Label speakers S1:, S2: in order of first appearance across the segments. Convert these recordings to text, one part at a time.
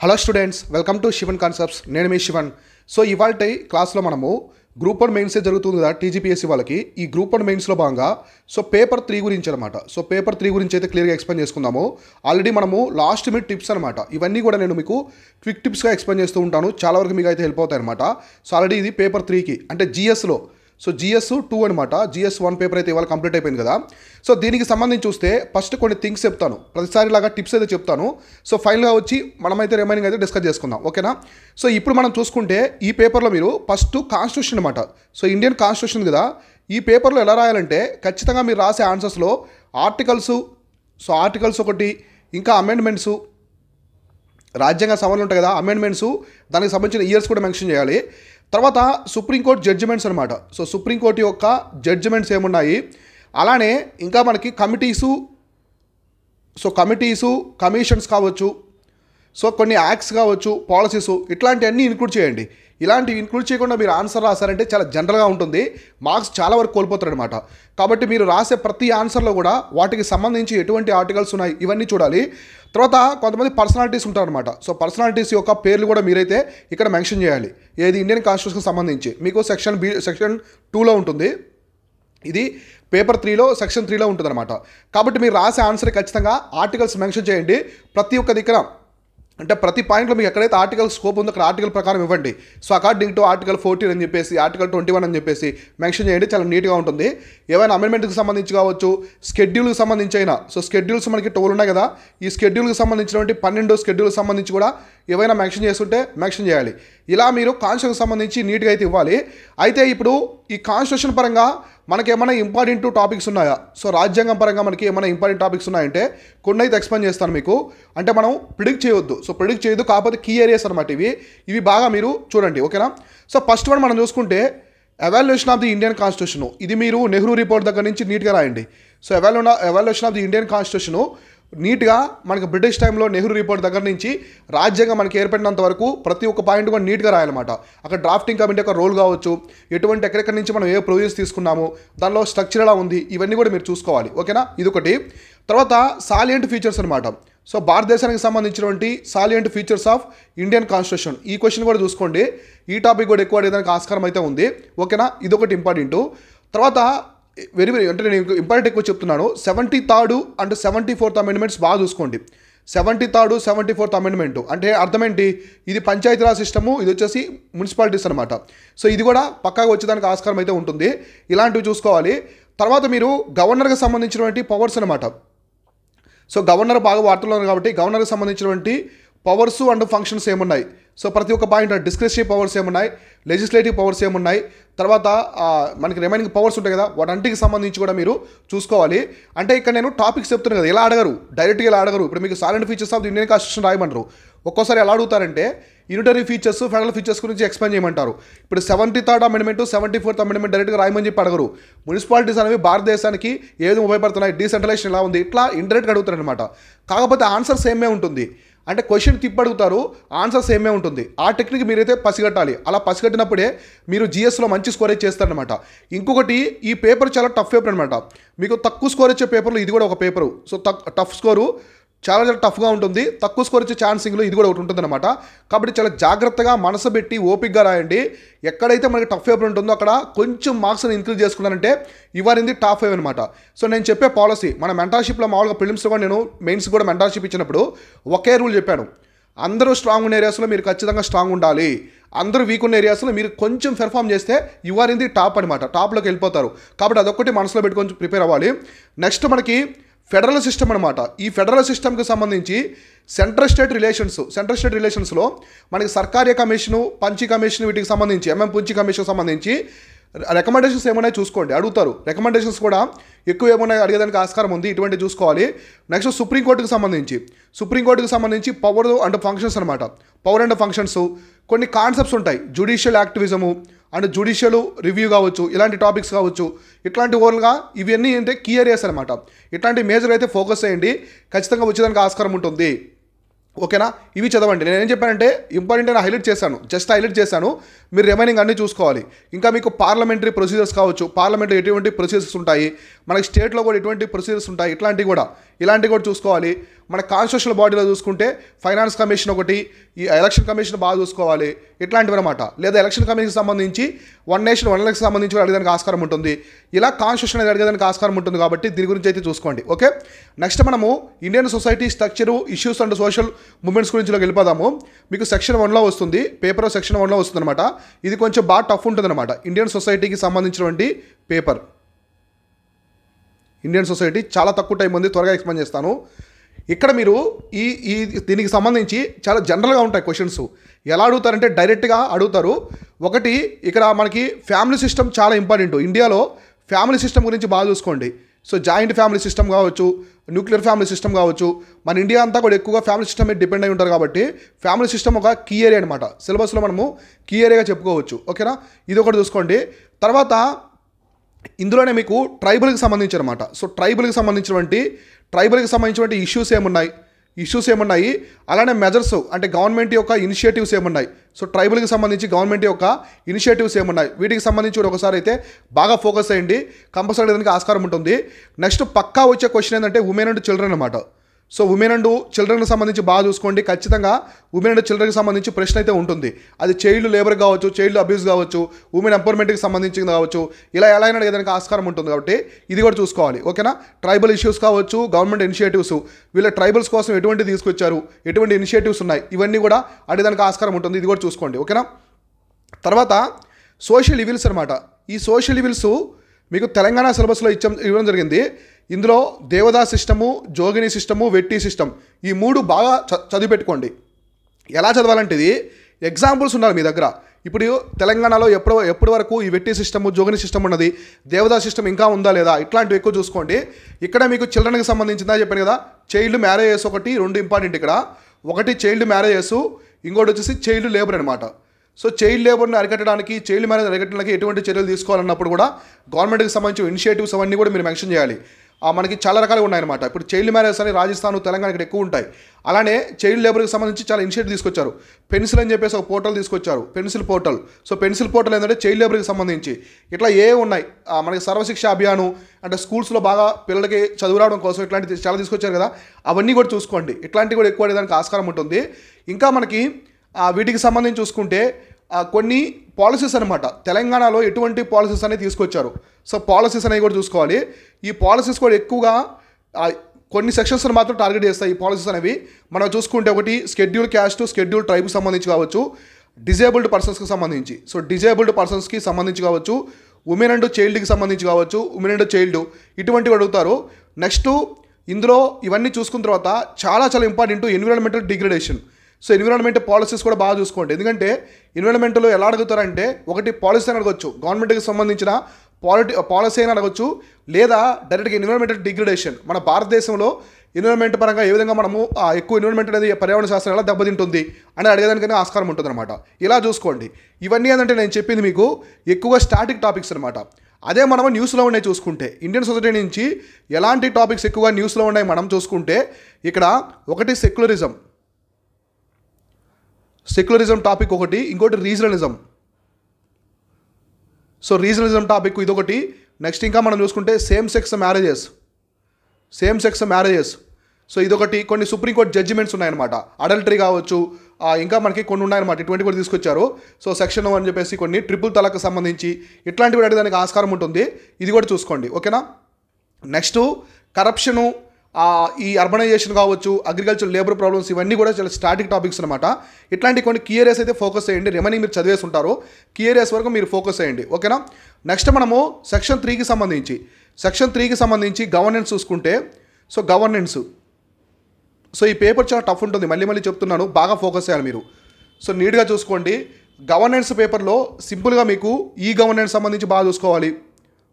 S1: Hello students welcome to Shivan concepts నేను మీ Sivan so ఇవాళ క్లాస్లో మనము గ్రూప్ వన్ మెయిన్సే జరుగుతుంది కదా టీజీపీఎస్సీ వాళ్ళకి. ఈ గ్రూప్ వన్ మెయిన్స్లో భాగంగా సో పేపర్ త్రీ గురించి అనమాట సో పేపర్ త్రీ గురించి అయితే క్లియర్గా ఎక్స్ప్లెయిన్ చేసుకుందాము. ఆల్రెడీ మనము లాస్ట్ మీ టిప్స్ అనమాట ఇవన్నీ కూడా నేను మీకు క్విక్ టిప్స్గా ఎక్స్ప్లెయిన్ చేస్తూ ఉంటాను. చాలా వరకు మీకు అయితే హెల్ప్ అవుతాయి అనమాట సో ఆల్రెడీ ఇది పేపర్ త్రీకి అంటే జిఎస్లో సో జిఎస్ టూ అనమాట జిఎస్ వన్ పేపర్ అయితే ఇవాళ కంప్లీట్ అయిపోయింది కదా. సో దీనికి సంబంధించి చూస్తే ఫస్ట్ కొన్ని థింగ్స్ చెప్తాను. ప్రతిసారి లాగా టిప్స్ అయితే చెప్తాను. సో ఫైనల్గా వచ్చి మనమైతే రిమైనింగ్ అయితే డిస్కస్ చేసుకుందాం. ఓకేనా? సో ఇప్పుడు మనం చూసుకుంటే ఈ పేపర్లో మీరు ఫస్ట్ కాన్స్టిట్యూషన్ అనమాట సో ఇండియన్ కాన్స్టిట్యూషన్ కదా. ఈ పేపర్లో ఎలా రాయాలంటే ఖచ్చితంగా మీరు రాసే ఆన్సర్స్లో ఆర్టికల్స్ సో ఆర్టికల్స్ ఒకటి ఇంకా అమెండ్మెంట్స్ రాజ్యాంగ సవరణలు ఉంటాయి కదా అమెండ్మెంట్స్ దానికి సంబంధించిన ఇయర్స్ కూడా మెన్షన్ చేయాలి. తర్వాత సుప్రీంకోర్టు జడ్జిమెంట్స్ అనమాట సో సుప్రీంకోర్టు యొక్క జడ్జిమెంట్స్ ఏమున్నాయి? అలానే ఇంకా మనకి కమిటీసు సో కమిటీసు కమిషన్స్ కావచ్చు సో కొన్ని యాక్ట్స్ కావచ్చు పాలసీస్ ఇట్లాంటివన్నీ ఇంక్లూడ్ చేయండి. ఇలాంటివి ఇంక్లూడ్ చేయకుండా మీరు ఆన్సర్ రాశారంటే చాలా జనరల్గా ఉంటుంది. మార్క్స్ చాలా వరకు కోల్పోతారనమాట కాబట్టి మీరు రాసే ప్రతి ఆన్సర్లో కూడా వాటికి సంబంధించి ఎటువంటి ఆర్టికల్స్ ఉన్నాయి ఇవన్నీ చూడాలి. తర్వాత కొంతమంది పర్సనాలిటీస్ ఉంటారనమాట సో పర్సనాలిటీస్ యొక్క పేర్లు కూడా మీరైతే ఇక్కడ మెన్షన్ చేయాలి. ఏది ఇండియన్ కాన్స్టిట్యూషన్కి సంబంధించి. మీకు సెక్షన్ బి సెక్షన్ టూలో ఉంటుంది. ఇది పేపర్ త్రీలో సెక్షన్ త్రీలో ఉంటుందన్నమాట. కాబట్టి మీరు రాసే ఆన్సర్ ఖచ్చితంగా ఆర్టికల్స్ మెన్షన్ చేయండి. ప్రతి ఒక్క దగ్గర అంటే ప్రతి పాయింట్లో మీకు ఎక్కడైతే ఆర్టికల్ స్కోప్ ఉందో అక్కడ ఆర్టికల్ ప్రకారం ఇవ్వండి. So according to article fourteen అని చెప్పేసి ఆర్టికల్ ట్వంటీ వన్ అని చెప్పేసి మెన్షన్ చేయండి. చాలా నీట్గా ఉంటుంది. ఏమైనా అమెండ్మెంట్కి సంబంధించి కావచ్చు స్కెడ్యూల్కి సంబంధించి అయినా. సో స్కెడ్యూల్స్ మనకి టోల్ ఉన్నాయి కదా. ఈ స్కెడ్యూల్కి సంబంధించినటువంటి పన్నెండు స్కెడ్యూల్కి సంబంధించి కూడా ఏవైనా మెన్షన్ చేస్తుంటే మెన్షన్ చేయాలి. ఇలా మీరు కాన్స్టిట్యూషన్ సంబంధించి నీట్గా అయితే ఇవ్వాలి. అయితే ఇప్పుడు ఈ కాన్స్టిట్యూషన్ పరంగా మనకి ఏమైనా ఇంపార్టెంట్ టాపిక్స్ ఉన్నాయా? సో రాజ్యాంగం పరంగా మనకి ఏమైనా ఇంపార్టెంట్ టాపిక్స్ ఉన్నాయంటే కొన్ని అయితే ఎక్స్ప్లెయిన్ చేస్తాను మీకు. అంటే మనం ప్రిడిక్ట్ చేయొద్దు. సో ప్రిడిక్ట్ చేయొద్దు కాకపోతే కీ ఏరియాస్ అనమాట ఇవి. ఇవి బాగా మీరు చూడండి ఓకేనా? సో ఫస్ట్ వన్ మనం చూసుకుంటే evaluation of the Indian constitution ఇది మీరు నెహ్రూ రిపోర్ట్ దగ్గర నుంచి నీట్గా రాయండి. So ఎవాల్యూ evaluation of the Indian constitution నీట్గా మనకి బ్రిటిష్ టైంలో నెహ్రూ రిపోర్ట్ దగ్గర నుంచి రాజ్యాంగం మనకి ఏర్పడినంత వరకు ప్రతి ఒక్క పాయింట్ కూడా నీట్గా రాయాలన్నమాట. అక్కడ డ్రాఫ్టింగ్ కమిటీ యొక్క రోల్ కావచ్చు ఎటువంటి ఎక్కడెక్కడి నుంచి మనం ఏ ప్రొవిజన్స్ తీసుకున్నాము దానిలో స్ట్రక్చర్ ఎలా ఉంది ఇవన్నీ కూడా మీరు చూసుకోవాలి. ఓకేనా? ఇదొకటి. తర్వాత సాలియంట్ ఫీచర్స్ అనమాట సో భారతదేశానికి సంబంధించినటువంటి salient features of Indian constitution ఈ క్వశ్చన్ కూడా చూసుకోండి. ఈ టాపిక్ కూడా ఎక్కువ అడిగేదానికి ఆస్కారం అయితే ఉంది. ఓకేనా? ఇదొకటి ఇంపార్టెంట్ తర్వాత వెరీ వెరీ అంటే నేను ఇంపార్టెంట్ ఎక్కువ చెప్తున్నాను. Seventy third and seventy fourth amendments బాగా చూసుకోండి. Seventy third seventy fourth amendment అంటే అర్థం ఏంటి? ఇది పంచాయతీరాజ్ సిస్టము ఇది వచ్చేసి మున్సిపాలిటీస్ అనమాట సో ఇది కూడా పక్కాగా వచ్చేదానికి ఆస్కారం అయితే ఉంటుంది. ఇలాంటివి చూసుకోవాలి. తర్వాత మీరు గవర్నర్కి సంబంధించినటువంటి పవర్స్ అనమాట సో గవర్నర్ బాగా వార్తలు కాబట్టి గవర్నర్కి సంబంధించినటువంటి పవర్స్ అండ్ ఫంక్షన్స్ ఏమున్నాయి? సో ప్రతి ఒక్క పాయింట్ డిస్క్రిప్షన్ పవర్స్ ఏమున్నాయి? లెజిస్లేటివ్ పవర్స్ ఏమున్నాయి? తర్వాత మనకి రిమైనింగ్ పవర్స్ ఉంటాయి కదా వాటంటికి సంబంధించి కూడా మీరు చూసుకోవాలి. అంటే ఇక్కడ నేను టాపిక్స్ చెప్తున్నాను కదా ఎలా అడగరు? డైరెక్ట్గా ఎలా అడగరు? ఇప్పుడు మీకు salient features of the Indian constitution రాయమంటారు. ఒక్కోసారి ఎలా అడుగుతారంటే యూనిటరీ ఫీచర్స్ ఫెడరల్ ఫీచర్స్ గురించి ఎక్స్ప్లెయిన్ చేయమంటారు. ఇప్పుడు seventy third amendment seventy fourth amendment డైరెక్ట్గా రాయమని చెప్పి అడగరు. మున్సిపాలిటీస్ అనేవి భారతదేశానికి ఏది ఉపయోగపడుతున్నాయి? డీసెంట్రలైజేషన్ ఎలా ఉంది? ఇట్లా ఇండైరెక్ట్గా అడుగుతారనమాట కాకపోతే ఆన్సర్ సేమే ఉంటుంది? అంటే క్వశ్చన్ తిప్పి అడుగుతారు ఆన్సర్ సేమే ఉంటుంది. ఆ టెక్నిక్ మీరైతే పసిగట్టాలి. అలా పసిగట్టినప్పుడే మీరు జిఎస్లో మంచి స్కోర్ చేస్తారనమాట ఇంకొకటి ఈ పేపర్ చాలా టఫ్ పేపర్ అనమాట మీకు తక్కువ స్కోర్ వచ్చే పేపర్లో ఇది కూడా ఒక పేపరు సో టఫ్ స్కోరు చాలా చాలా టఫ్గా ఉంటుంది. తక్కువ స్కోర్ ఇచ్చే ఛాన్సింగ్లో ఇది కూడా ఒకటి ఉంటుందన్నమాట. కాబట్టి చాలా జాగ్రత్తగా మనసు పెట్టి ఓపిక్గా రాయండి. ఎక్కడైతే మనకి టఫ్ పేపర్ ఉంటుందో అక్కడ కొంచెం మార్క్స్ని ఇంక్రీజ్ చేసుకున్నానంటే ఇవ్వరింది టాప్ ఫైవ్ అనమాట సో నేను చెప్పే పాలసీ మన మెంటర్షిప్లో మామూలుగా ఫిలిమ్స్లో కూడా నేను మెయిన్స్ కూడా మెంటర్షిప్ ఇచ్చినప్పుడు ఒకే రూల్ చెప్పాను. అందరూ స్ట్రాంగ్ ఉన్న ఏరియాస్లో మీరు ఖచ్చితంగా స్ట్రాంగ్ ఉండాలి. అందరూ వీక్ ఉన్న ఏరియాస్లో మీరు కొంచెం పెర్ఫామ్ చేస్తే ఇవారింది టాప్ అనమాట టాప్లోకి వెళ్ళిపోతారు. కాబట్టి అదొక్కటి మనసులో పెట్టుకొని ప్రిపేర్ అవ్వాలి. నెక్స్ట్ మనకి ఫెడరల్ సిస్టమ్ అనమాట ఈ ఫెడరల్ సిస్టమ్కి సంబంధించి central state relations central state రిలేషన్స్లో మనకి సర్కార్య కమిషను పంచి కమిషన్ వీటికి సంబంధించి ఎంఎం పుంచి కమిషన్ సంబంధించి రికమెండేషన్స్ ఏమైనా చూసుకోండి. అడుగుతారు. రికమెండేషన్స్ కూడా ఎక్కువ ఏమైనా అడిగేదానికి ఆస్కారం ఉంది. ఇటువంటి చూసుకోవాలి. నెక్స్ట్ సుప్రీంకోర్టుకి సంబంధించి సుప్రీంకోర్టుకి సంబంధించి పవర్ అండ్ ఫంక్షన్స్ అనమాట పవర్ అండ్ ఫంక్షన్స్ కొన్ని కాన్సెప్ట్స్ ఉంటాయి. Judicial activism and judicial review కావచ్చు ఇలాంటి టాపిక్స్ కావచ్చు ఇట్లాంటి ఓవర్గా ఇవన్నీ అంటే కీ ఏరియాస్ అనమాట ఇట్లాంటి మేజర్ అయితే ఫోకస్ చేయండి. ఖచ్చితంగా వచ్చేదానికి ఆస్కారం ఉంటుంది. ఓకేనా? ఇవి చదవండి. నేను ఏం చెప్పానంటే ఇంపార్టెంట్ అని హైలైట్ చేశాను. జస్ట్ హైలైట్ చేశాను. మీరు రిమైనింగ్ అన్నీ చూసుకోవాలి. ఇంకా మీకు పార్లమెంటరీ ప్రొసీజర్స్ కావచ్చు పార్లమెంట్లో ఎటువంటి ప్రొసీజర్స్ ఉంటాయి మనకి స్టేట్లో కూడా ఎటువంటి ప్రొసీజర్స్ ఉంటాయి ఇట్లాంటివి కూడా. ఇలాంటివి కూడా చూసుకోవాలి. మన కాన్స్టిట్యూషనల్ బాడీలో చూసుకుంటే ఫైనాన్స్ కమిషన్ ఒకటి ఈ ఎలక్షన్ కమిషన్ బాగా చూసుకోవాలి. ఇట్లాంటివి అనమాట లేదా ఎలక్షన్ కమిషన్కి సంబంధించి వన్ నేషన్ వన్ ఎలక్షన్ సంబంధించి అడిగేదానికి ఆస్కారం ఉంటుంది. ఇలా కాన్స్టిట్యూషన్ అనేది అడిగేదానికి ఆస్కారం ఉంటుంది కాబట్టి దీని గురించి అయితే చూసుకోండి. ఓకే? నెక్స్ట్ మనము Indian society structure issues and social movements గురించి వెళ్ళిపోదాము. మీకు సెక్షన్ వన్లో వస్తుంది. పేపర్ సెక్షన్ వన్లో వస్తుంది అనమాట ఇది కొంచెం బాగా టఫ్ ఉంటుంది అనమాట ఇండియన్ సొసైటీకి సంబంధించినటువంటి పేపర్ ఇండియన్ సొసైటీ చాలా తక్కువ టైం ఉంది. త్వరగా ఎక్స్ప్లెయిన్ చేస్తాను. ఇక్కడ మీరు ఈ ఈ దీనికి సంబంధించి చాలా జనరల్గా ఉంటాయి క్వశ్చన్స్ ఎలా అడుగుతారంటే డైరెక్ట్గా అడుగుతారు. ఒకటి ఇక్కడ మనకి ఫ్యామిలీ సిస్టమ్ చాలా ఇంపార్టెంట్ ఇండియాలో ఫ్యామిలీ సిస్టమ్ గురించి బాగా చూసుకోండి. సో జాయింట్ ఫ్యామిలీ సిస్టమ్ కావచ్చు న్యూక్లియర్ ఫ్యామిలీ సిస్టమ్ కావచ్చు. మన ఇండియా అంతా కూడా ఎక్కువగా ఫ్యామిలీ సిస్టమ్ మీద డిపెండ్ అయి ఉంటారు కాబట్టి ఫ్యామిలీ సిస్టమ్ ఒక కీ ఏరియా అనమాట సిలబస్లో మనము కీ ఏరియాగా చెప్పుకోవచ్చు. ఓకేనా ఇది ఒకటి చూసుకోండి. తర్వాత ఇందులోనే మీకు ట్రైబల్కి సంబంధించి అనమాట సో ట్రైబల్కి సంబంధించినటువంటి ట్రైబల్కి సంబంధించినటువంటి ఇష్యూస్ ఏమున్నాయి? ఇష్యూస్ ఏమున్నాయి? అలానే మెజర్స్ అంటే గవర్నమెంట్ యొక్క ఇనిషియేటివ్స్ ఏమున్నాయి? సో ట్రైబల్కి సంబంధించి గవర్నమెంట్ యొక్క ఇనిషియేటివ్స్ ఏమున్నాయి? వీటికి సంబంధించి ఒకసారి అయితే బాగా ఫోకస్ అయ్యండి కంపల్సరీ దానికి ఆస్కారం ఉంటుంది. నెక్స్ట్ పక్కా వచ్చే క్వశ్చన్ ఏంటంటే ఉమెన్ అండ్ చిల్డ్రన్ అనమాట సో ఉమెన్ అండ్ చిల్డ్రన్కి సంబంధించి బాగా చూసుకోండి. ఖచ్చితంగా ఉమెన్ అండ్ చిల్డ్రన్కి సంబంధించి ప్రశ్న అయితే ఉంటుంది. అది చైల్డ్ లేబర్ కావచ్చు చైల్డ్ అబ్యూస్ కావచ్చు ఉమెన్ ఎంపవర్మెంట్కి సంబంధించింది కావచ్చు ఇలా ఎలా అయినా ఏదైనా ఆస్కారం ఉంటుంది కాబట్టి ఇది కూడా చూసుకోవాలి. ఓకేనా? ట్రైబల్ ఇష్యూస్ కావచ్చు గవర్నమెంట్ ఇనిషియేటివ్స్ వీళ్ళ ట్రైబల్స్ కోసం ఎటువంటి తీసుకొచ్చారు ఎటువంటి ఇనిషియేటివ్స్ ఉన్నాయి ఇవన్నీ కూడా అడిగడానికి ఆస్కారం ఉంటుంది. ఇది కూడా చూసుకోండి. ఓకేనా? తర్వాత సోషల్ ఇవిల్స్ అనమాట ఈ సోషల్ ఇవిల్స్ మీకు తెలంగాణ సిలబస్లో ఇచ్చం ఇవ్వడం జరిగింది. ఇందులో దేవదాస్ సిస్టము జోగిని సిస్టము వెట్టి సిస్టమ్ ఈ మూడు బాగా చ చదివి పెట్టుకోండి ఎలా చదవాలంటే ఇది ఎగ్జాంపుల్స్ ఉండాలి మీ దగ్గర. ఇప్పుడు తెలంగాణలో ఎప్పుడు ఎప్పటి వరకు ఈ వెట్టి సిస్టమ్ జోగిని సిస్టమ్ ఉన్నది? దేవదా సిస్టమ్ ఇంకా ఉందా లేదా? ఇట్లాంటివి ఎక్కువ చూసుకోండి. ఇక్కడ మీకు చిల్డ్రన్కి సంబంధించిందా చెప్పాను కదా? చైల్డ్ మ్యారేజెస్ ఒకటి రెండు ఇంపార్టెంట్ ఇక్కడ. ఒకటి చైల్డ్ మ్యారేజెస్ ఇంకోటి వచ్చేసి చైల్డ్ లేబర్ అనమాట సో చైల్డ్ లేబర్ని అరికట్టడానికి చైల్డ్ మ్యారేజ్ అరికట్టడానికి ఎటువంటి చర్యలు తీసుకోవాలన్నప్పుడు కూడా గవర్నమెంట్కి సంబంధించిన ఇనిషియేటివ్స్ అవన్నీ కూడా మీరు మెన్షన్ చేయాలి. మనకి చాలా రకాలుగా ఉన్నాయన్నమాట. ఇప్పుడు చైల్డ్ మ్యారేజ్ అని రాజస్థాన్ తెలంగాణ ఇక్కడ ఎక్కువ ఉంటాయి. అలానే చైల్డ్ లేబర్కి సంబంధించి చాలా ఇనిషియేటివ్ తీసుకొచ్చారు. పెన్సిల్ అని చెప్పేసి ఒక పోర్టల్ తీసుకొచ్చారు. Pencil portal. So pencil portal ఏంటంటే చైల్డ్ లేబర్కి సంబంధించి. ఇట్లా ఏ ఉన్నాయి? మనకి సర్వశిక్ష అభియానం అంటే స్కూల్స్లో బాగా పిల్లలకి చదువు రావడం కోసం ఇట్లాంటి చాలా తీసుకొచ్చారు కదా. అవన్నీ కూడా చూసుకోండి. ఇట్లాంటివి కూడా ఎక్కువ దానికి ఆస్కారం ఉంటుంది. ఇంకా మనకి వీటికి సంబంధించి చూసుకుంటే కొన్ని పాలసీస్ అనమాట తెలంగాణలో ఎటువంటి పాలసీస్ అనేవి తీసుకొచ్చారు. సో పాలసీస్ అనేవి కూడా చూసుకోవాలి. ఈ పాలసీస్ కూడా ఎక్కువగా కొన్ని సెక్షన్స్ మాత్రం టార్గెట్ చేస్తాయి ఈ పాలసీస్ అనేవి. మనం చూసుకుంటే ఒకటి స్కెడ్యూల్ క్యాస్ట్ స్కెడ్యూల్ ట్రైబ్కి సంబంధించి కావచ్చు. డిజేబుల్డ్ పర్సన్స్కి సంబంధించి. సో డిజేబుల్డ్ పర్సన్స్కి సంబంధించి కావచ్చు. ఉమెన్ అండ్ చైల్డ్కి సంబంధించి కావచ్చు. ఉమెన్ అండ్ చైల్డ్ ఇటువంటివి అడుగుతారు. నెక్స్ట్ ఇందులో ఇవన్నీ చూసుకున్న తర్వాత చాలా చాలా important environmental degradation so environment policies కూడా బాగా చూసుకోండి. ఎందుకంటే ఎన్విరాన్మెంట్లో ఎలా అడుగుతారంటే ఒకటి పాలసీ అని అడగచ్చు. గవర్నమెంట్కి సంబంధించిన పాలిటీ పాలసీ అని అడగవచ్చు లేదా డైరెక్ట్గా ఎన్విరాన్మెంటల్ డిగ్రేడేషన్ మన భారతదేశంలో ఎన్విరాన్మెంట్ పరంగా ఏ విధంగా మనము ఎక్కువ ఎన్విరాన్మెంట్ అనేది పర్యావరణ శాస్త్రం ఎలా దెబ్బతింటుంది అని అడిగేదానికైనా ఆస్కారం ఉంటుందన్నమాట. ఇలా చూసుకోండి. ఇవన్నీ ఏంటంటే నేను చెప్పింది మీకు ఎక్కువగా స్టాటిక్ టాపిక్స్ అనమాట అదే మనం న్యూస్లో ఉన్నాయి చూసుకుంటే ఇండియన్ సొసైటీ నుంచి ఎలాంటి టాపిక్స్ ఎక్కువగా న్యూస్లో ఉన్నాయి మనం చూసుకుంటే ఇక్కడ ఒకటి సెక్యులరిజం సెక్యులరిజం టాపిక్ ఒకటి ఇంకోటి రీజనలిజం సో రీజనలిజం టాపిక్ ఇదొకటి. నెక్స్ట్ ఇంకా మనం చూసుకుంటే same sex marriages same sex marriages so ఇదొకటి. కొన్ని సుప్రీంకోర్టు జడ్జిమెంట్స్ ఉన్నాయన్నమాట. అడల్టరీ కావచ్చు ఇంకా మనకి కొన్ని ఉన్నాయన్నమాట. ఇటువంటి కూడా తీసుకొచ్చారు. సో సెక్షన్ అని చెప్పేసి కొన్ని. ట్రిపుల్ తలకు సంబంధించి ఇట్లాంటివి కూడా అడిగేదానికి ఆస్కారం ఉంటుంది. ఇది కూడా చూసుకోండి. ఓకేనా నెక్స్ట్ కరప్షను ఈ అర్బనైజేషన్ కావచ్చు అగ్రికల్చర్ లేబర్ ప్రాబ్లమ్స్ ఇవన్నీ కూడా చాలా స్టాటిక్ టాపిక్స్ అనమాట ఇట్లాంటి కొన్ని కీ ఏరియాస్ అయితే ఫోకస్ చేయండి. రెమనీ మీరు చదివేసి ఉంటారు కీ ఏరియాస్ వరకు మీరు ఫోకస్ చేయండి. ఓకేనా నెక్స్ట్ మనము సెక్షన్ త్రీకి సంబంధించి. సెక్షన్ త్రీకి సంబంధించి గవర్నెన్స్ చూసుకుంటే సో గవర్నెన్స్ సో ఈ పేపర్ చాలా టఫ్ ఉంటుంది. మళ్ళీ మళ్ళీ చెప్తున్నాను. బాగా ఫోకస్ చేయాలి మీరు. సో నీట్గా చూసుకోండి. గవర్నెన్స్ పేపర్లో సింపుల్గా మీకు ఈ గవర్నెన్స్ సంబంధించి బాగా చూసుకోవాలి.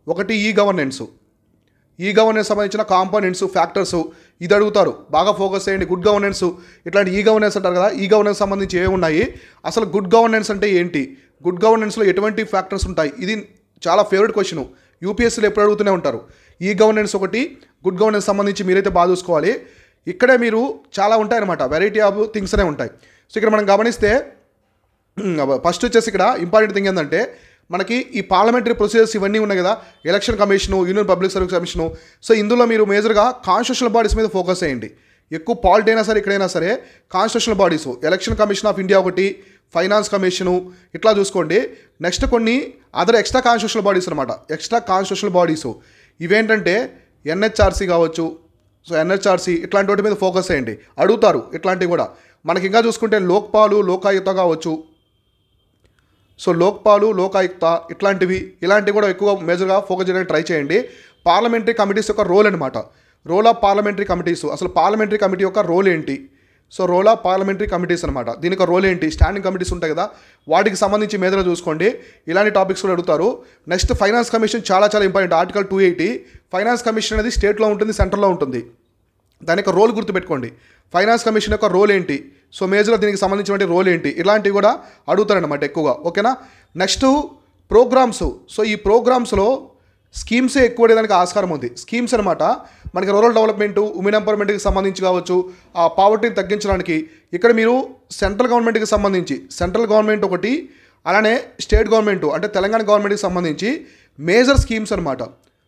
S1: ఒకటి ఈ గవర్నెన్స్ ఈ గవర్నెన్స్ సంబంధించిన కాంపోనెంట్స్ ఫ్యాక్టర్స్ ఇది అడుగుతారు బాగా ఫోకస్ చేయండి. గుడ్ గవర్నెన్స్ ఇట్లాంటి ఈ గవర్నెన్స్ అంటారు కదా ఈ గవర్నెన్స్ సంబంధించి ఏమి ఉన్నాయి? అసలు గుడ్ గవర్నెన్స్ అంటే ఏంటి? గుడ్ గవర్నెన్స్లో ఎటువంటి ఫ్యాక్టర్స్ ఉంటాయి? ఇది చాలా ఫేవరెట్ క్వశ్చన్ యూపీఎస్సీలో ఎప్పుడు అడుగుతూనే ఉంటారు. ఈ గవర్నెన్స్ ఒకటి గుడ్ గవర్నెన్స్ సంబంధించి మీరైతే బాగా చూసుకోవాలి. ఇక్కడే మీరు చాలా ఉంటాయన్నమాట. వెరైటీ ఆఫ్ థింగ్స్ అనే ఉంటాయి. సో ఇక్కడ మనం గమనిస్తే ఫస్ట్ వచ్చేసి ఇక్కడ ఇంపార్టెంట్ థింగ్ ఏంటంటే మనకి ఈ పార్లమెంటరీ ప్రొసీజర్స్ ఇవన్నీ ఉన్నాయి కదా election commission union public service commission. So ఇందులో మీరు మేజర్గా కాన్స్టిట్యూషనల్ బాడీస్ మీద ఫోకస్ చేయండి. ఎక్కువ పాల్ట్ అయినా సరే ఎక్కడైనా సరే constitutional bodies election commission of India ఒకటి ఫైనాన్స్ కమిషను ఇట్లా చూసుకోండి. నెక్స్ట్ కొన్ని అదర్ ఎక్స్ట్రా కాన్స్టిట్యూషనల్ బాడీస్ అనమాట ఎక్స్ట్రా కాన్స్టిట్యూషనల్ బాడీస్ ఇవేంటంటే ఎన్హెచ్ఆర్సీ కావచ్చు సో ఎన్హెచ్ఆర్సీ ఇట్లాంటి వాటి మీద ఫోకస్ చేయండి. అడుగుతారు ఇట్లాంటివి కూడా. మనకి ఇంకా చూసుకుంటే లోక్పాలు లోకాయుక్త కావచ్చు సో లోక్పాలు లోకాయుక్త ఇట్లాంటివి ఇలాంటివి కూడా ఎక్కువ మేజర్గా ఫోకస్ చేయడానికి ట్రై చేయండి. పార్లమెంటరీ కమిటీస్ యొక్క రోల్ అనమాట రోల్ ఆఫ్ పార్లమెంటరీ కమిటీస్ అసలు పార్లమెంటరీ కమిటీ యొక్క రోల్ ఏంటి? So role of parliamentary committees అనమాట దీని యొక్క రోల్ ఏంటి? స్టాండింగ్ కమిటీస్ ఉంటాయి కదా వాటికి సంబంధించి మేజర్గా చూసుకోండి. ఇలాంటి టాపిక్స్ కూడా అడుగుతారు. నెక్స్ట్ ఫైనాన్స్ కమిషన్ చాలా చాలా important article two eighty finance commission అనేది స్టేట్లో ఉంటుంది సెంట్రల్లో ఉంటుంది. దాని యొక్క రోల్ గుర్తుపెట్టుకోండి. ఫైనాన్స్ కమిషన్ యొక్క రోల్ ఏంటి? సో మేజర్గా దీనికి సంబంధించిన రోల్ ఏంటి? ఇలాంటివి కూడా అడుగుతారనమాట ఎక్కువగా. ఓకేనా? Next programmes. సో ఈ ప్రోగ్రామ్స్లో స్కీమ్సే ఎక్కువ ఉండేదానికి ఆస్కారం ఉంది. స్కీమ్స్ అనమాట మనకి రూరల్ డెవలప్మెంట్ ఉమెన్ ఎంపవర్మెంట్కి సంబంధించి కావచ్చు ఆ పావర్టీని తగ్గించడానికి ఇక్కడ మీరు సెంట్రల్ గవర్నమెంట్కి సంబంధించి సెంట్రల్ గవర్నమెంట్ ఒకటి అలానే స్టేట్ గవర్నమెంట్ అంటే తెలంగాణ గవర్నమెంట్కి సంబంధించి మేజర్ స్కీమ్స్ అనమాట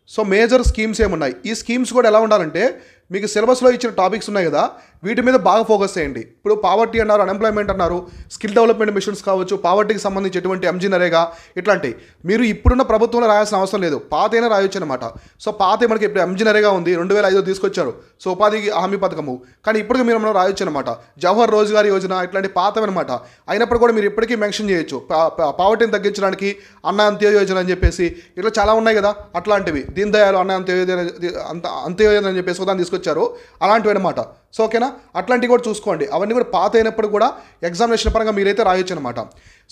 S1: సో మేజర్ స్కీమ్స్ ఏమున్నాయి? ఈ స్కీమ్స్ కూడా ఎలా ఉండాలంటే మీకు సిలబస్లో ఇచ్చిన టాపిక్స్ ఉన్నాయి కదా వీటి మీద బాగా ఫోకస్ చేయండి. ఇప్పుడు పావర్టీ అన్నారు అన్ఎంప్లాయ్మెంట్ అన్నారు స్కిల్ డెవలప్మెంట్ మిషన్స్ కావచ్చు పావర్టీకి సంబంధించి ఎటువంటి ఎంజీ నరేగా ఇట్లాంటివి మీరు ఇప్పుడున్న ప్రభుత్వంలో రాయాల్సిన అవసరం లేదు. పాత అయినా రాయొచ్చు అనమాట సో పాత మనకి ఇప్పుడు ఎంజీ నరేగా ఉంది రెండు వేల ఐదు తీసుకొచ్చారు. సో ఉపాధి హామీ పథకము. కానీ ఇప్పటికి మీరు మనం రాయొచ్చు అనమాట జవహర్ రోజ్గార్ యోజన ఇట్లాంటి పాతవన్నమాట అయినప్పుడు కూడా మీరు ఇప్పటికీ మెన్షన్ చేయొచ్చు. పా- పా- పావర్టీని తగ్గించడానికి అన్న అంత్య యోజన అని చెప్పేసి ఇట్లా చాలా ఉన్నాయి కదా అట్లాంటివి. దీన్ దయాలు అన్న అంత్యోజన అంత అంత్యయోజన అని చెప్పేసి దాన్ని తీసుకొచ్చారు. అలాంటివి అనమాట సో ఓకేనా? అట్లాంటివి కూడా చూసుకోండి. అవన్నీ కూడా పాత అయినప్పుడు కూడా ఎగ్జామినేషన్ పరంగా మీరైతే రాయొచ్చు అనమాట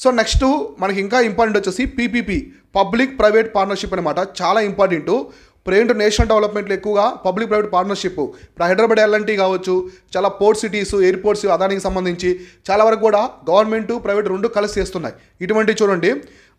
S1: సో నెక్స్ట్ మనకి ఇంకా ఇంపార్టెంట్ వచ్చేసి పీపీపీ పబ్లిక్ ప్రైవేట్ పార్ట్నర్షిప్ అనమాట చాలా ఇంపార్టెంట్. ప్రేంట్ నేషనల్ డెవలప్మెంట్లో ఎక్కువగా పబ్లిక్ ప్రైవేట్ పార్ట్నర్షిప్. ఇప్పుడు హైదరాబాద్ ఎల్ఎన్టీ కావచ్చు చాలా పోర్ట్ సిటీస్ ఎయిర్పోర్ట్స్ అదానికి సంబంధించి చాలా వరకు కూడా గవర్నమెంట్ ప్రైవేట్ రెండు కలిసి చేస్తున్నాయి. ఇటువంటివి చూడండి.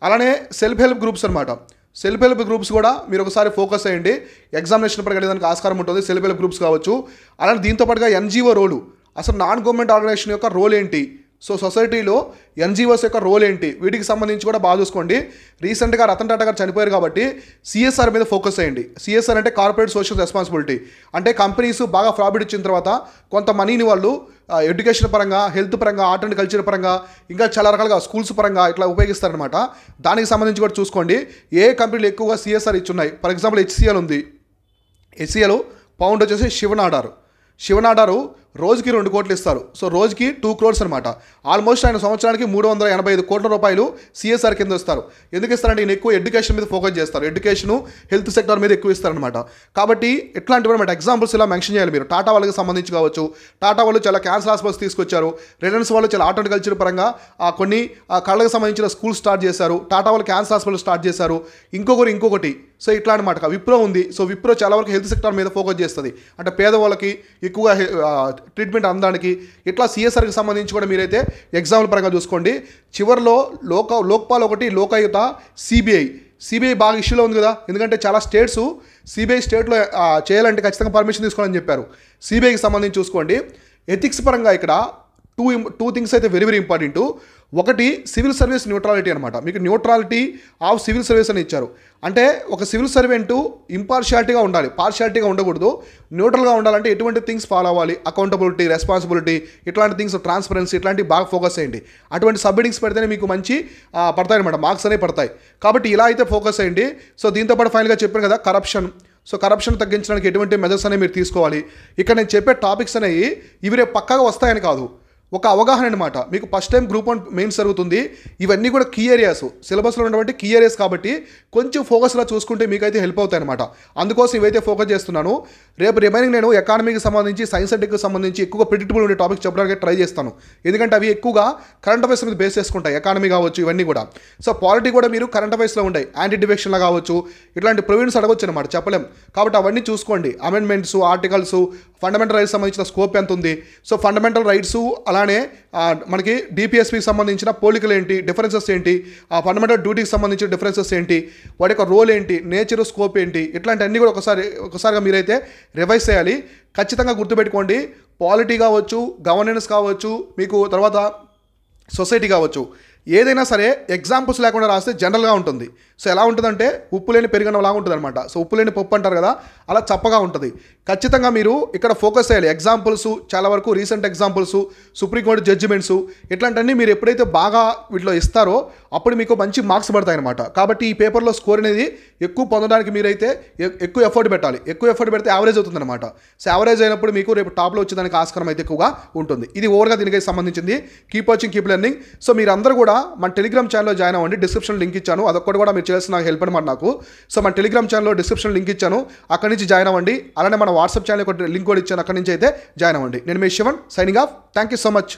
S1: అలానే సెల్ఫ్ హెల్ప్ గ్రూప్స్ అనమాట సెల్ఫ్ హెల్ప్ గ్రూప్స్ కూడా మీరు ఒకసారి ఫోకస్ అయ్యండి ఎగ్జామినేషన్ పరంగా దానికి ఆస్కారం ఉంటుంది. సెల్ఫ్ హెల్ప్ గ్రూప్స్ కావచ్చు. అలానే దీంతో పాటుగా ఎన్జిఓ రోలు అసలు నాన్ గవర్నమెంట్ ఆర్గనైజేషన్ యొక్క రోల్ ఏంటి? సో సొసైటీలో ఎన్జిఓస్ యొక్క రోల్ ఏంటి? వీటికి సంబంధించి కూడా బాగా చూసుకోండి. రీసెంట్గా రతన్ టాటా గారు చనిపోయారు కాబట్టి సిఎస్ఆర్ మీద ఫోకస్ చేయండి. సిఎస్ఆర్ అంటే కార్పొరేట్ సోషల్ రెస్పాన్సిబిలిటీ అంటే కంపెనీస్ బాగా ప్రాఫిట్ ఇచ్చిన తర్వాత కొంత మనీని వాళ్ళు ఎడ్యుకేషన్ పరంగా హెల్త్ పరంగా ఆర్ట్ అండ్ కల్చర్ పరంగా ఇంకా చాలా రకాలుగా స్కూల్స్ పరంగా ఇట్లా ఉపయోగిస్తారనమాట దానికి సంబంధించి కూడా చూసుకోండి. ఏ కంపెనీలు ఎక్కువగా సిఎస్ఆర్ ఇచ్చున్నాయి? ఫర్ ఎగ్జాంపుల్ హెచ్సిఎల్ ఉంది. హెచ్సిఎల్ పౌండ్ వచ్చేసి శివనాడారు. శివనాడారు రోజుకి రెండు కోట్లు ఇస్తారు. సో రోజుకి టూ క్రోర్స్ అనమాట ఆల్మోస్ట్ ఆయన సంవత్సరానికి మూడు వందల ఎనభై ఐదు కోట్ల రూపాయలు సిఎస్ఆర్ కింద ఇస్తారు. ఎందుకు ఇస్తారంటే ఈయన ఎక్కువ ఎడ్యుకేషన్ మీద ఫోకస్ చేస్తారు. ఎడ్యుకేషన్ హెల్త్ సెక్టర్ మీద ఎక్కువ ఇస్తారనమాట కాబట్టి ఇట్లాంటివి అనమాట ఎగ్జాంపుల్స్ ఇలా మెన్షన్ చేయాలి మీరు. టాటా వాళ్ళకి సంబంధించి కావచ్చు. టాటా వాళ్ళు చాలా క్యాన్సర్ హాస్పిటల్స్ తీసుకొచ్చారు. రిలయన్స్ వాళ్ళు చాలా ఆర్ట్ అండ్ కల్చర్ పరంగా ఆ, కొన్ని ఆ, కళ్ళకు సంబంధించిన స్కూల్ స్టార్ట్ చేశారు. టాటా వాళ్ళు క్యాన్సర్ హాస్పిటల్ స్టార్ట్ చేశారు. ఇంకొకరు ఇంకొకటి. సో ఇట్లా అనమాట విప్రో ఉంది. సో విప్రో చాలా వరకు హెల్త్ సెక్టర్ మీద ఫోకస్ చేస్తుంది. అంటే పేదవాళ్ళకి ఎక్కువగా ట్రీట్మెంట్ అందడానికి ఇట్లా సిఎస్ఆర్కి సంబంధించి కూడా మీరైతే ఎగ్జాంపుల్ పరంగా చూసుకోండి. చివరిలో లోక లోక్పాల్ ఒకటి లోకాయుత సిబిఐ. సిబిఐ బాగా ఇష్యూలో ఉంది కదా. ఎందుకంటే చాలా స్టేట్స్ సిబిఐ స్టేట్లో చేయాలంటే ఖచ్చితంగా పర్మిషన్ తీసుకోవాలని చెప్పారు. సిబిఐకి సంబంధించి చూసుకోండి. ఎథిక్స్ పరంగా ఇక్కడ టూ టూ థింగ్స్ అయితే వెరీ వెరీ ఇంపార్టెంట్. ఒకటి సివిల్ సర్వీస్ న్యూట్రాలిటీ అనమాట మీకు న్యూట్రాలిటీ ఆఫ్ సివిల్ సర్వీస్ అని ఇచ్చారు. అంటే ఒక సివిల్ సర్వెంట్ ఇంపార్షియాలిటీగా ఉండాలి. పార్షియాలిటీగా ఉండకూడదు. న్యూట్రల్గా ఉండాలంటే ఎటువంటి థింగ్స్ ఫాలో అవ్వాలి. అకౌంటబిలిటీ రెస్పాన్సిబిలిటీ ఇట్లాంటి థింగ్స్ ట్రాన్స్పరెన్సీ ఇట్లాంటివి బాగా ఫోకస్ చేయండి. అటువంటి సబ్మిటింగ్స్ పెడితేనే మీకు మంచి ఆ, పడతాయి అనమాట మార్క్స్ అనేవి పడతాయి. కాబట్టి ఇలా అయితే ఫోకస్ చేయండి. సో దీంతో పాటు ఫైనల్గా చెప్పాను కదా కరప్షన్. సో కరప్షన్ తగ్గించడానికి ఎటువంటి మెజర్స్ అనేవి మీరు తీసుకోవాలి. ఇక్కడ నేను చెప్పే టాపిక్స్ అనేవి ఇవి రేపు పక్కగా వస్తాయని కాదు. ఒక అవగాహన అనమాట మీకు first time group one mains జరుగుతుంది. ఇవన్నీ కూడా కీ ఏరియాస్ సిలబస్లో ఉన్నటువంటి కీ ఏరియాస్ కాబట్టి కొంచెం ఫోకస్లో చూసుకుంటే మీకైతే హెల్ప్ అవుతాయి అనమాట అందుకోసం ఇవైతే ఫోకస్ చేస్తున్నాను. రేపు రిమైనింగ్ నేను ఎకానమీకి సంబంధించి సైన్స్ అండ్ టెక్కి సంబంధించి ఎక్కువ ప్రిడిక్టబుల్ ఉండే టాపిక్ చెప్పడానికి ట్రై చేస్తాను. ఎందుకంటే అవి ఎక్కువగా కరెంట్ అఫైర్స్ మీద బేస్ చేసుకుంటాయి. ఎకానమీ కావచ్చు ఇవన్నీ కూడా. సో పాలిటీ కూడా మీరు కరెంట్ అఫైర్స్లో ఉంటాయి యాంటీ డిఫెక్షన్లో కావచ్చు ఇట్లాంటి ప్రొవిన్స్ అడగొచ్చు అనమాట చెప్పలేం. కాబట్టి అవన్నీ చూసుకోండి. అమెండ్మెంట్స్ ఆర్టికల్స్ ఫండమెంటల్ రైట్స్ సంబంధించిన స్కోప్ ఎంత ఉంది సో ఫండమెంటల్ రైట్స్ అలానే మనకి డిపిఎస్పికి సంబంధించిన పోలికలు ఏంటి? డిఫరెన్సెస్ ఏంటి? ఆ ఫండమెంటల్ డ్యూటీకి సంబంధించిన డిఫరెన్సెస్ ఏంటి? వాటి యొక్క రోల్ ఏంటి? నేచర్ స్కోప్ ఏంటి? ఇట్లాంటివన్నీ కూడా ఒకసారి ఒకసారిగా మీరైతే రివైజ్ చేయాలి. ఖచ్చితంగా గుర్తుపెట్టుకోండి. పాలిటీ కావచ్చు గవర్నెన్స్ కావచ్చు మీకు తర్వాత సొసైటీ కావచ్చు. ఏదైనా సరే ఎగ్జాంపుల్స్ లేకుండా రాస్తే జనరల్గా ఉంటుంది. సో ఎలా ఉంటుందంటే ఉప్పు లేని పెరిగిన లాగా ఉంటుంది అనమాట సో ఉప్పు లేని పప్పు అంటారు కదా అలా చప్పగా ఉంటుంది. ఖచ్చితంగా మీరు ఇక్కడ ఫోకస్ చేయాలి. ఎగ్జాంపుల్స్ చాలా వరకు రీసెంట్ ఎగ్జాంపుల్స్ సుప్రీంకోర్టు జడ్జిమెంట్స్ ఇట్లాంటివన్నీ మీరు ఎప్పుడైతే బాగా వీటిలో ఇస్తారో అప్పుడు మీకు మంచి మార్క్స్ పడతాయి అనమాట కాబట్టి ఈ పేపర్లో స్కోర్ అనేది ఎక్కువ పొందడానికి మీరైతే ఎక్కువ ఎఫర్ట్ పెట్టాలి. ఎక్కువ ఎఫర్ట్ పెడితే యావరేజ్ అవుతుందన్నమాట. సో యావరేజ్ అయినప్పుడు మీకు రేపు టాప్లో వచ్చేదానికి ఆస్కారం అయితే ఎక్కువగా ఉంటుంది. ఇది ఓవర్గా దీనికి సంబంధించింది. Keep watching keep learning so మీరందరూ కూడా మన టెలిగ్రామ్ ఛానల్లో జాయిన్ అవ్వండి. డిస్క్రిప్షన్ లింక్ ఇచ్చాను. అదొక్కటి కూడా మీరు చేస్తున్న హెల్ప్ అనమాట నాకు. సో మన టెలిగ్రామ్ ఛానల్లో డిస్క్రిప్షన్ లింక్ ఇచ్చాను. అక్కడి నుంచి జాయిన్ అవ్వండి. అలానే మన వాట్సాప్ ఛానల్ లింక్ కూడా ఇచ్చాను. అక్కడి నుంచి అయితే జాయిన్ అవ్వండి. నేను మీ Shivan signing off thank you so much